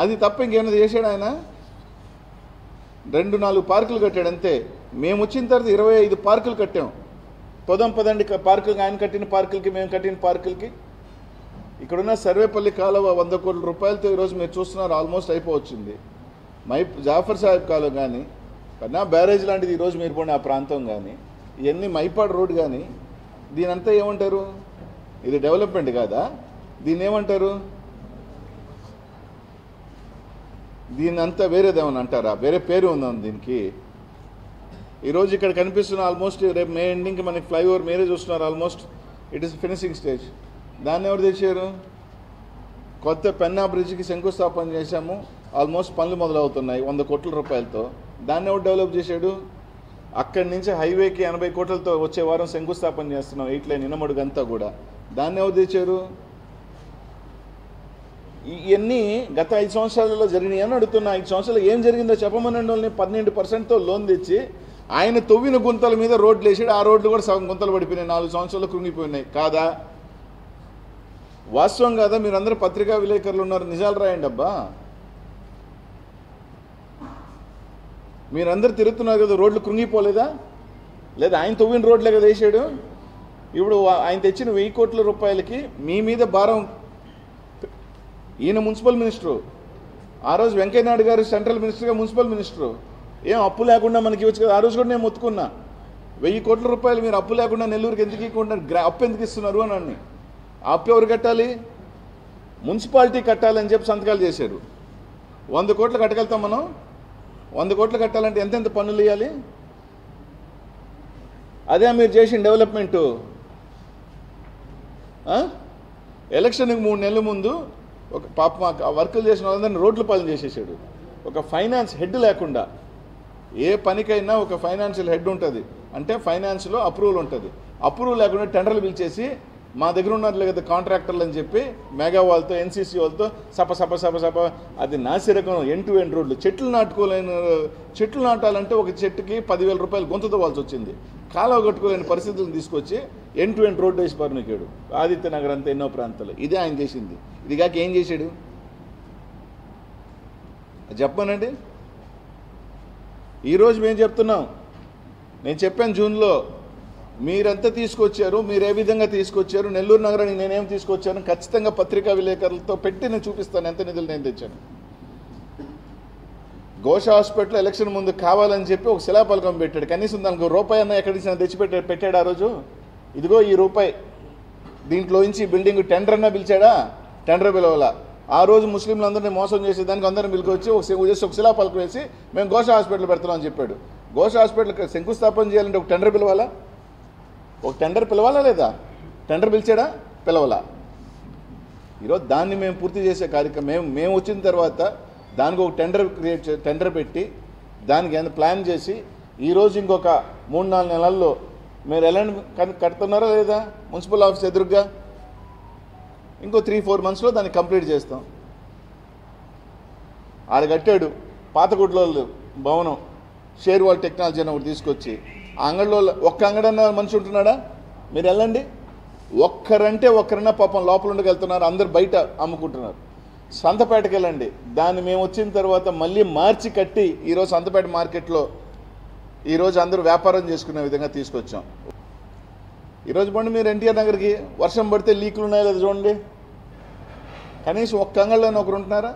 అది తప్ప ఇంకేమైనా చేశాడు ఆయన? రెండు నాలుగు పార్కులు కట్టాడు అంతే. మేము వచ్చిన తర్వాత ఇరవై ఐదు పార్కులు కట్టాం. పొదం పదండి పార్కులు పార్కులకి ఆయన కట్టిన పార్కులకి మేము కట్టిన పార్కులకి. ఇక్కడున్న సర్వేపల్లి కాలువ వంద కోట్ల రూపాయలతో ఈరోజు మీరు చూస్తున్నారు ఆల్మోస్ట్ అయిపోవచ్చింది. మై జాఫర్ సాహెబ్ కాలువ కానీ కన్నా బ్యారేజ్ లాంటిది ఈరోజు మీరు పోయిన ఆ ప్రాంతం కానీ ఇవన్నీ మైపాడ్ రోడ్ కానీ దీనంతా ఏమంటారు? ఇది డెవలప్మెంట్ కాదా? దీన్ని ఏమంటారు? దీని అంతా వేరేదేమని అంటారా? వేరే పేరు ఉందా దీనికి? ఈరోజు ఇక్కడ కనిపిస్తున్న ఆల్మోస్ట్ రేపు మే ఎండింగ్కి మనకి ఫ్లైఓవర్ మీరే చూస్తున్నారు almost it is finishing stage దాన్ని ఎవరు తెచ్చారు కొత్త పెన్నా బ్రిడ్జ్కి శంకుస్థాపన చేశాము. ఆల్మోస్ట్ పనులు మొదలవుతున్నాయి వంద కోట్ల రూపాయలతో. దాన్ని ఎవరు డెవలప్ చేశాడు? అక్కడి నుంచి హైవేకి ఎనభై కోట్లతో వచ్చే వారం శంకుస్థాపన చేస్తున్నాం ఎయిట్ లైన్ ఇనమడుగంతా కూడా. దాన్ని ఎవరు తెచ్చారు ఇవన్నీ గత ఐదు సంవత్సరాలలో జరిగినాయి అని అడుగుతున్నా. ఐదు సంవత్సరాలు ఏం జరిగిందో చెప్పమనండి వాళ్ళని. పన్నెండు పర్సెంట్తో లోన్ తెచ్చి ఆయన తవ్విన గుంతల మీద రోడ్లు వేసాడు. ఆ రోడ్లు కూడా సగం గుంతలు పడిపోయినాయి. నాలుగు సంవత్సరాలు కృంగిపోయినాయి. కాదా? వాస్తవం కాదా? మీరందరూ పత్రికా విలేకరులు ఉన్నారు. నిజాలు రాయండి అబ్బా. మీరందరూ తిరుగుతున్నారు కదా రోడ్లు కృంగిపోలేదా? లేదా ఆయన తవ్విన రోడ్లే కదా వేసాడు? ఇప్పుడు వా- ఆయన తెచ్చిన వెయ్యి కోట్ల రూపాయలకి మీ మీద భారం ఈయన మున్సిపల్ మినిస్టరు. ఆ రోజు వెంకయ్యనాయుడు గారు సెంట్రల్ మినిస్టర్గా మున్సిపల్ మినిస్టరు. ఏం అప్పు లేకుండా మనకి ఇవ్వచ్చు కదా? ఆ రోజు కూడా నేను మొత్తుకున్నా. వెయ్యి కోట్ల రూపాయలు మీరు అప్పు లేకుండా నెల్లూరుకి ఎందుకు ఇవ్వకుండా గ్రా అప్పు ఎందుకు ఇస్తున్నారు అని అన్ని ఆ అప్పు ఎవరు కట్టాలి? మున్సిపాలిటీ కట్టాలని చెప్పి సంతకాలు చేశారు. వంద కోట్లు కట్టగలుగుతాం మనం? వంద కోట్లు కట్టాలంటే ఎంతెంత పన్నులు ఇవ్వాలి అదే మీరు చేసిన డెవలప్మెంటు. ఎలక్షన్కి మూడు నెలల ముందు ఒక పాప వర్కులు చేసిన వాళ్ళందరినీ రోడ్ల పాలన చేసేసాడు. ఒక ఫైనాన్స్ హెడ్ లేకుండా. ఏ పనికైనా ఒక ఫైనాన్షియల్ హెడ్ ఉంటుంది. అంటే ఫైనాన్స్లో అప్రూవల్ ఉంటుంది. అప్రూవల్ లేకుండా టెండర్లు పిలిచేసి మా దగ్గర ఉన్నారు కదా కాంట్రాక్టర్లు అని చెప్పి మెగా వాళ్ళతో ఎన్సీసీ వాళ్ళతో సప సప సప సప అది నాసిరకం ఎన్ టు ఎండ్ రోడ్లు. చెట్లు నాటుకోలేని చెట్లు నాటాలంటే ఒక చెట్టుకి పదివేల రూపాయలు గొంతు తవ్వాల్సి వచ్చింది. కాలువ కట్టుకోలేని పరిస్థితులను తీసుకొచ్చి ఎన్ టు ఎండ్ రోడ్డు వేసి పరిణికాడు. ఆదిత్యనగర్ అంతా ఎన్నో ప్రాంతాలు. ఇదే ఆయన చేసింది. ఇది కాక ఏం చేశాడు? చెప్పానండి. ఈరోజు మేము చెప్తున్నాం. నేను చెప్పాను జూన్లో మీరెంత తీసుకొచ్చారు మీరు ఏ విధంగా తీసుకొచ్చారు నెల్లూరు నగరానికి నేనేం తీసుకొచ్చాను ఖచ్చితంగా పత్రికా విలేకరులతో పెట్టి నేను చూపిస్తాను. ఎంత నిధులు నేను తెచ్చాను? ఘోష హాస్పిటల్ ఎలక్షన్ ముందు కావాలని చెప్పి ఒక శిలాపలకం పెట్టాడు. కనీసం దానికి రూపాయి అన్న ఎక్కడి నుంచి తెచ్చిపెట్టాడు పెట్టాడు ఆ రోజు? ఇదిగో ఈ రూపాయి. దీంట్లో నుంచి బిల్డింగ్ టెండర్ అన్నా పిలిచాడా? టెండర్ పిలవాలా. ఆ రోజు ముస్లింలందరినీ మోసం చేసేదానికి అందరిని పిలుకొచ్చి ఒక శి- చేసి ఒక శిలాపలకం వేసి మేము ఘోష హాస్పిటల్ పెడతామని చెప్పాడు. ఘోష హాస్పిటల్ శంకుస్థాపన చేయాలంటే ఒక టెండర్ పిలవాలా? ఒక టెండర్ పిలవాలా లేదా? టెండర్ పిలిచాడా? పిలవలా. ఈరోజు దాన్ని మేము పూర్తి చేసే కార్యక్రమం మేము మేము వచ్చిన తర్వాత దానికి ఒక టెండర్ క్రియేట్ టెండర్ పెట్టి దానికి ఎంత ప్లాన్ చేసి ఈరోజు ఇంకొక మూడు నాలుగు నెలల్లో మీరు ఎలాంటి కడుతున్నారా లేదా? మున్సిపల్ ఆఫీస్ ఎదురుగా? ఇంకో త్రీ ఫోర్ మంత్స్లో దాన్ని కంప్లీట్ చేస్తాం. ఆడ కట్టాడు పాతగుడ్లో భవనం షేర్వాల్ టెక్నాలజీ అని ఒకటి తీసుకొచ్చి అంగడిలో ఒక్క అంగడన్న మనిషి ఉంటున్నాడా? మీరు వెళ్ళండి. ఒక్కరంటే ఒక్కరన్నా పాపం లోపల ఉండగలుగుతున్నారు. అందరు బయట అమ్ముకుంటున్నారు. సంతపేటకి వెళ్ళండి. దాన్ని మేము వచ్చిన తర్వాత మళ్ళీ మార్చి కట్టి ఈరోజు సంతపేట మార్కెట్లో ఈరోజు అందరూ వ్యాపారం చేసుకునే విధంగా తీసుకొచ్చాం. ఈరోజు పండి మీరు ఎన్టీఆర్ నగర్కి. వర్షం పడితే లీకులు ఉన్నాయో లేదా చూడండి. కనీసం ఒక్క అంగళ్ళలోనే ఒకరు ఉంటున్నారా?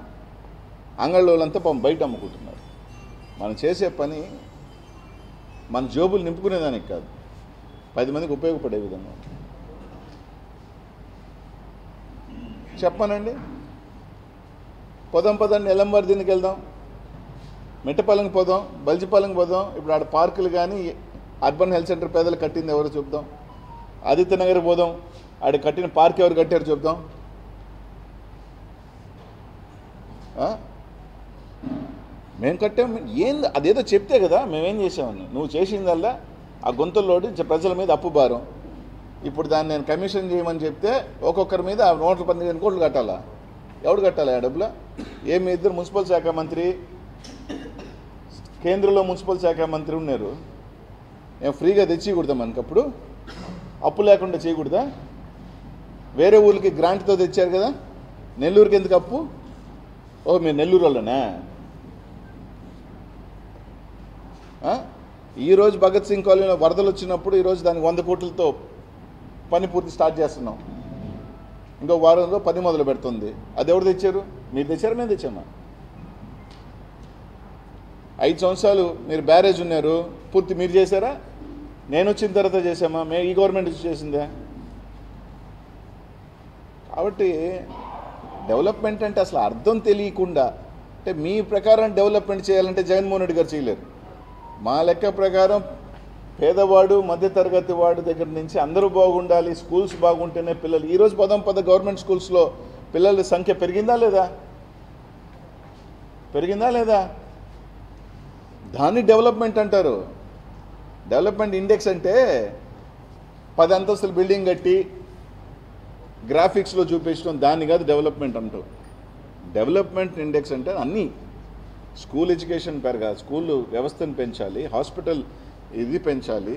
అంగళ్ళ వాళ్ళంతా పాపం బయట అమ్ముకుంటున్నారు. మనం చేసే పని మన జోబులు నింపుకునేదానికి కాదు. పది మందికి ఉపయోగపడే విధంగా. చెప్పానండి. పోదాం పదండి ఎలంబర్ దీనికి వెళ్దాం. మెట్టపాలెంకి పోదాం బల్జిపాలెంకి పోదాం. ఇప్పుడు ఆడ పార్కులు కానీ అర్బన్ హెల్త్ సెంటర్ పేదలు కట్టింది ఎవరు చూద్దాం ఆదిత్య నగర్ పోదాం. ఆడ కట్టిన పార్క్ ఎవరు కట్టారు చూద్దాం మేము కట్టాం ఏం అదేదో చెప్తే కదా మేమేం చేసామని నువ్వు చేసిందల్లా ఆ గొంతుల్లోటి ప్రజల మీద అప్పు భారం. ఇప్పుడు దాన్ని నేను కమిషన్ చేయమని చెప్తే ఒక్కొక్కరి మీద ఆ నోట్ల పదిహేను కోట్లు కట్టాలా? ఎవడు కట్టాలి ఆ డబ్బులు? ఏ మీ ఇద్దరు మున్సిపల్ శాఖ మంత్రి? కేంద్రంలో మున్సిపల్ శాఖ మంత్రి ఉన్నారు. మేము ఫ్రీగా తెచ్చికూడదా మనకప్పుడు అప్పు లేకుండా చేయకూడదా? వేరే ఊరికి గ్రాంట్తో తెచ్చారు కదా? నెల్లూరుకి ఎందుకు అప్పు? ఓ మీరు నెల్లూరు వాళ్ళనా ఆ? ఈరోజు భగత్ సింగ్ కాలనీలో వరదలు వచ్చినప్పుడు ఈరోజు దానికి వంద కోట్లతో పని పూర్తి స్టార్ట్ చేస్తున్నాం. ఇంకో వారంలో పని మొదలు పెడుతుంది. అది ఎవరు తెచ్చారు? మీరు తెచ్చారు? మేము తెచ్చామా? ఐదు సంవత్సరాలు మీరు బ్యారేజ్ ఉన్నారు. పూర్తి మీరు చేశారా? నేను వచ్చిన తర్వాత చేసామా మే ఈ గవర్నమెంట్ చేసిందే చేసిందా? కాబట్టి డెవలప్మెంట్ అంటే అసలు అర్థం తెలియకుండా అంటే మీ ప్రకారం డెవలప్మెంట్ చేయాలంటే జగన్మోహన్ రెడ్డి గారు చేయలేరు. మా లెక్క ప్రకారం పేదవాడు మధ్యతరగతి వాడు దగ్గర నుంచి అందరూ బాగుండాలి స్కూల్స్ బాగుంటేనే పిల్లలు. ఈరోజు పదం పద గవర్నమెంట్ స్కూల్స్లో పిల్లల సంఖ్య పెరిగిందా లేదా? పెరిగిందా లేదా? దాన్ని డెవలప్మెంట్ అంటారు. డెవలప్మెంట్ ఇండెక్స్ అంటే పది అంతస్తుల బిల్డింగ్ కట్టి గ్రాఫిక్స్లో చూపించడం దాన్ని కాదు డెవలప్మెంట్ అంటూ. డెవలప్మెంట్ ఇండెక్స్ అంటే అన్నీ. స్కూల్ ఎడ్యుకేషన్ పెరగాలి స్కూల్ వ్యవస్థను పెంచాలి హాస్పిటల్ ఇది పెంచాలి.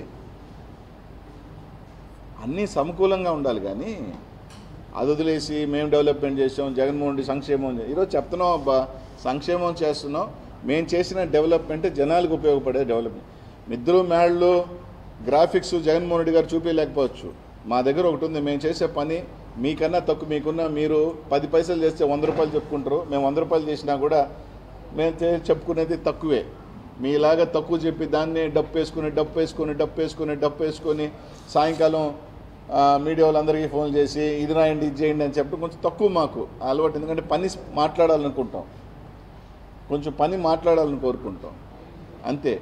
అన్నీ సమకూలంగా ఉండాలి కానీ అది వదిలేసి మేము డెవలప్మెంట్ చేసాం జగన్మోహన్ రెడ్డి సంక్షేమం ఈరోజు చెప్తున్నాం అబ్బా సంక్షేమం చేస్తున్నాం. మేము చేసిన డెవలప్మెంట్ జనాలకు ఉపయోగపడే డెవలప్మెంట్. నిద్రలు మేళ్ళు గ్రాఫిక్స్ జగన్మోహన్ రెడ్డి గారు చూపించలేకపోవచ్చు. మా దగ్గర ఒకటి ఉంది మేము చేసే పని మీకన్నా తక్కువ మీకున్న మీరు పది పైసలు చేస్తే వంద రూపాయలు చెప్పుకుంటారు. మేము వంద రూపాయలు చేసినా కూడా మేము చెప్పుకునేది తక్కువే. మీలాగా తక్కువ చెప్పి దాన్ని డప్పు వేసుకుని డప్పు వేసుకొని డప్పు వేసుకొని డప్పు వేసుకొని సాయంకాలం మీడియా వాళ్ళందరికీ ఫోన్ చేసి ఇది రాయండి ఇది చేయండి అని చెప్పి కొంచెం తక్కువ మాకు అలవాటు. ఎందుకంటే పని మాట్లాడాలనుకుంటాం. కొంచెం పని మాట్లాడాలని కోరుకుంటాం. అంతే.